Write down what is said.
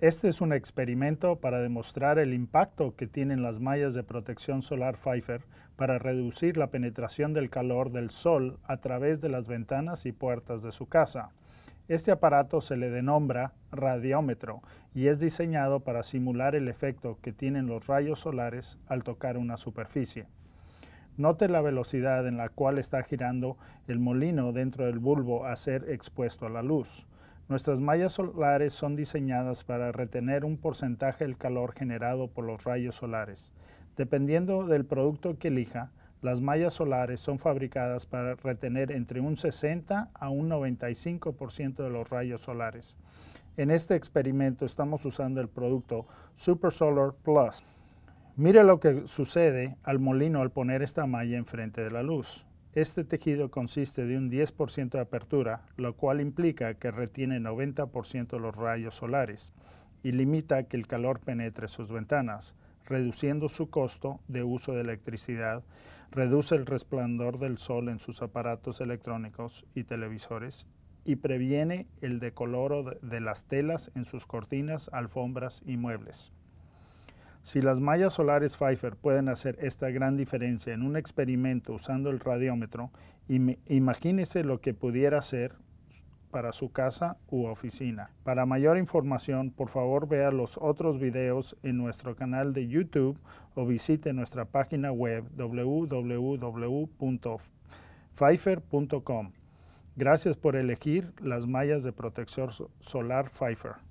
Este es un experimento para demostrar el impacto que tienen las mallas de protección solar Pfeiffer para reducir la penetración del calor del sol a través de las ventanas y puertas de su casa. Este aparato se le denombra radiómetro y es diseñado para simular el efecto que tienen los rayos solares al tocar una superficie. Note la velocidad en la cual está girando el molino dentro del bulbo a ser expuesto a la luz. Nuestras mallas solares son diseñadas para retener un porcentaje del calor generado por los rayos solares. Dependiendo del producto que elija, las mallas solares son fabricadas para retener entre un 60 a un 95% de los rayos solares. En este experimento estamos usando el producto Super Solar Plus. Mire lo que sucede al molino al poner esta malla enfrente de la luz. Este tejido consiste de un 10% de apertura, lo cual implica que retiene 90% de los rayos solares y limita que el calor penetre sus ventanas, reduciendo su costo de uso de electricidad, reduce el resplandor del sol en sus aparatos electrónicos y televisores y previene el decoloro de las telas en sus cortinas, alfombras y muebles. Si las mallas solares Pfeiffer pueden hacer esta gran diferencia en un experimento usando el radiómetro, imagínese lo que pudiera hacer para su casa u oficina. Para mayor información, por favor vea los otros videos en nuestro canal de YouTube o visite nuestra página web www.pfeiffer.com. Gracias por elegir las mallas de protección solar Pfeiffer.